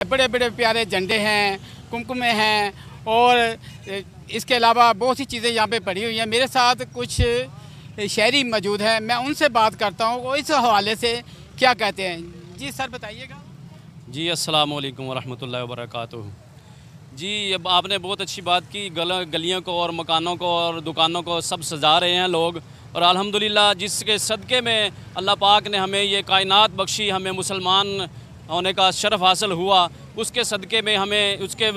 बड़े बड़े प्यारे झंडे हैं, कुमकुमे हैं और इसके अलावा बहुत सी चीज़ें यहाँ पे पड़ी हुई हैं। मेरे साथ कुछ शहरी मौजूद हैं, मैं उनसे बात करता हूँ वो इस हवाले से क्या कहते हैं। जी सर, बताइएगा। जी, अस्सलाम वालेकुम वरहमतुल्लाहि वबरकातुहू। जी, अब आपने बहुत अच्छी बात की, गल, गलियों को और मकानों को और दुकानों को सब सजा रहे हैं लोग और अल्हम्दुलिल्लाह जिसके सदक़े में अल्लाह पाक ने हमें ये कायनात बख्शी, हमें मुसलमान होने का शरफ़ हासिल हुआ। उसके सदक़े में हमें, उसके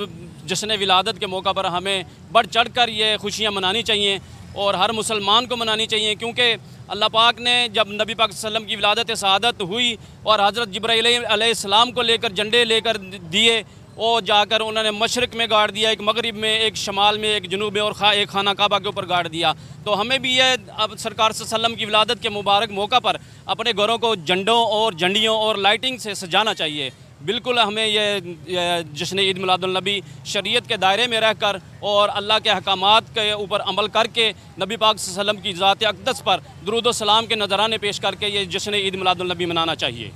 जश्न विलादत के मौका पर हमें बढ़ चढ़ कर ये खुशियाँ मनानी चाहिए और हर मुसलमान को मनानी चाहिए, क्योंकि अल्लाह पाक ने जब नबी पाक वसल्लम की विलादत सदत हुई और हज़रत जब्राईसलाम को लेकर, झंडे लेकर दिए और जाकर उन्होंने मशरक़ में गाड़ दिया एक मगरब में एक शमाल में एक जनूब में और खा एक खाना काबा के ऊपर गाड़ दिया। तो हमें भी ये अब सरकार वसल्लम की विलादत के मुबारक मौका पर अपने घरों को झंडों और झंडियों और लाइटिंग से सजाना चाहिए। बिल्कुल हमें ये, ये जश्न ईद मिलादुलनबी शरीयत के दायरे में रहकर और अल्लाह के अहकामात के ऊपर अमल करके नबी पाक वसल्लम की ज़ात अकदस पर दरुद सलाम के नजराने पेश करके ये जश्न ईद मिलादुलनबी मनाना चाहिए।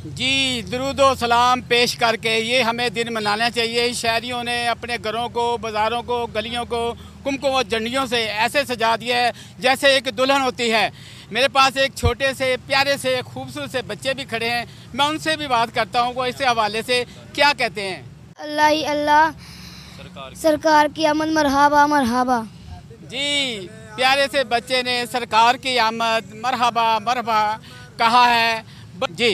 जी दरूद व सलाम पेश करके ये हमें दिन मनाना चाहिए। शहरियों ने अपने घरों को बाज़ारों को गलियों को कुमकुम और झंडियों से ऐसे सजा दिया है जैसे एक दुल्हन होती है। मेरे पास एक छोटे से प्यारे से खूबसूरत से बच्चे भी खड़े हैं। मैं उनसे भी बात करता हूँ वो इस हवाले से क्या कहते हैं? अल्लाह ही अल्लाह सरकार सरकार की आमद मरहबा मरहबा। जी प्यारे से बच्चे ने सरकार की आमद मरहबा मरहबा कहा है। जी।